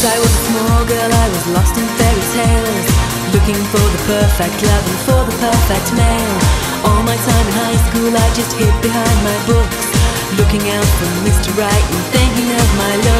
I was a small girl, I was lost in fairy tales Looking for the perfect love and for the perfect male All my time in high school I just hid behind my books Looking out for Mr. Right and thinking of my love.